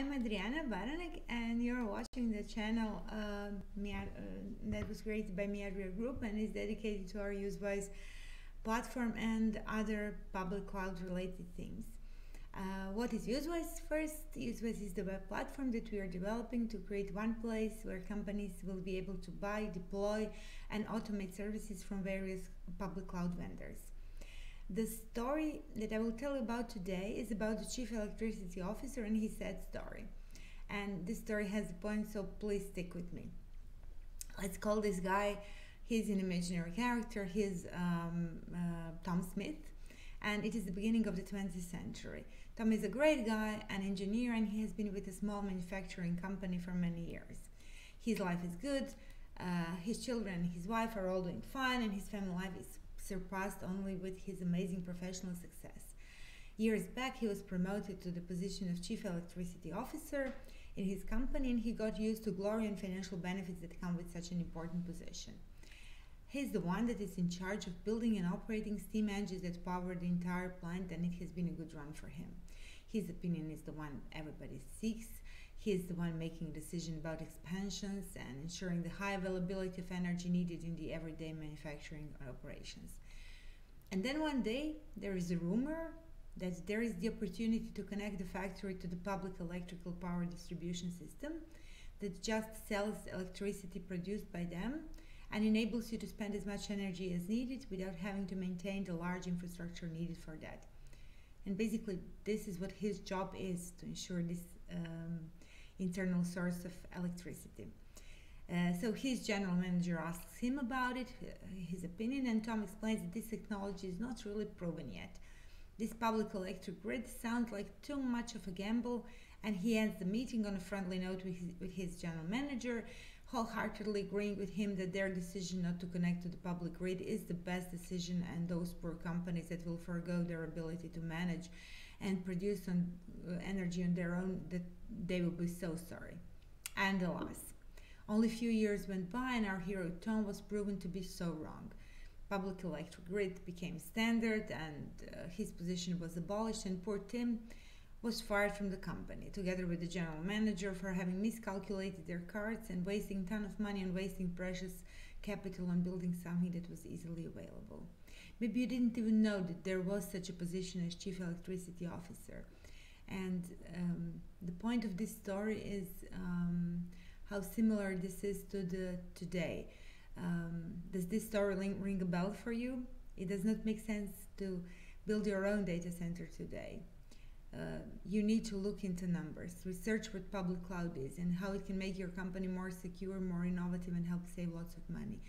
I'm Adriana Baranek, and you're watching the channel uh, uh, that was created by Miadria Group and is dedicated to our UseWise platform and other public cloud related things. Uh, what is UseWise? First, UseWise is the web platform that we are developing to create one place where companies will be able to buy, deploy, and automate services from various public cloud vendors. The story that I will tell you about today is about the chief electricity officer and his sad story. And this story has a point, so please stick with me. Let's call this guy, he's an imaginary character, he's um, uh, Tom Smith, and it is the beginning of the 20th century. Tom is a great guy, an engineer, and he has been with a small manufacturing company for many years. His life is good, uh, his children his wife are all doing fine, and his family life is surpassed only with his amazing professional success. Years back, he was promoted to the position of Chief Electricity Officer in his company, and he got used to glory and financial benefits that come with such an important position. He's the one that is in charge of building and operating steam engines that power the entire plant, and it has been a good run for him. His opinion is the one everybody seeks. He is the one making decisions about expansions and ensuring the high availability of energy needed in the everyday manufacturing operations. And then one day there is a rumor that there is the opportunity to connect the factory to the public electrical power distribution system that just sells electricity produced by them and enables you to spend as much energy as needed without having to maintain the large infrastructure needed for that. And basically, this is what his job is to ensure this um, internal source of electricity. Uh, so his general manager asks him about it, uh, his opinion, and Tom explains that this technology is not really proven yet. This public electric grid sounds like too much of a gamble, and he ends the meeting on a friendly note with his, with his general manager, wholeheartedly agreeing with him that their decision not to connect to the public grid is the best decision, and those poor companies that will forego their ability to manage and produce on, uh, energy on their own, that they will be so sorry. And alas. Only a few years went by and our hero Tom was proven to be so wrong. Public electric grid became standard and uh, his position was abolished and poor Tim was fired from the company together with the general manager for having miscalculated their cards and wasting ton of money and wasting precious capital on building something that was easily available. Maybe you didn't even know that there was such a position as chief electricity officer. And um, the point of this story is um, how similar this is to the today. Um, does this story ring a bell for you? It does not make sense to build your own data center today. Uh, you need to look into numbers, research what public cloud is and how it can make your company more secure, more innovative, and help save lots of money.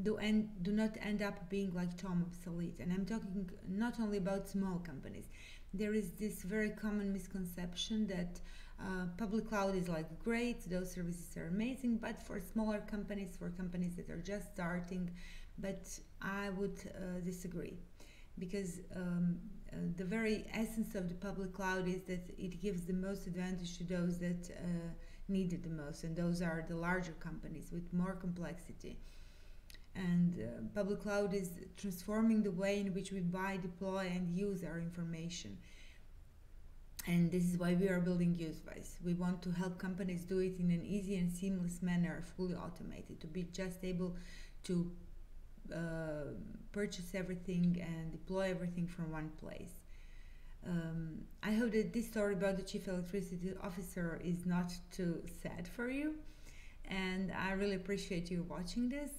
Do and do not end up being like Tom obsolete. And I'm talking not only about small companies. There is this very common misconception that uh, public cloud is like great, those services are amazing, but for smaller companies, for companies that are just starting, but I would uh, disagree because um, uh, the very essence of the public cloud is that it gives the most advantage to those that uh, need it the most, and those are the larger companies with more complexity. And uh, public cloud is transforming the way in which we buy, deploy, and use our information and this is why we are building UseWise. We want to help companies do it in an easy and seamless manner, fully automated, to be just able to uh, purchase everything and deploy everything from one place. Um, I hope that this story about the chief electricity officer is not too sad for you, and I really appreciate you watching this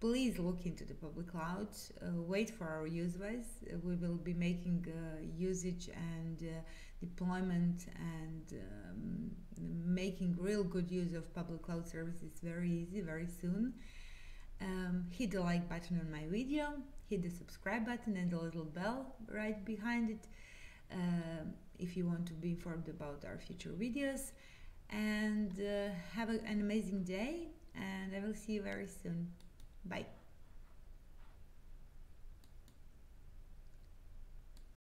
please look into the public cloud. Uh, wait for our. Uh, we will be making uh, usage and uh, deployment and um, making real good use of public cloud services very easy, very soon. Um, hit the like button on my video, hit the subscribe button and the little bell right behind it uh, if you want to be informed about our future videos. And uh, have a, an amazing day, and I will see you very soon. Bye.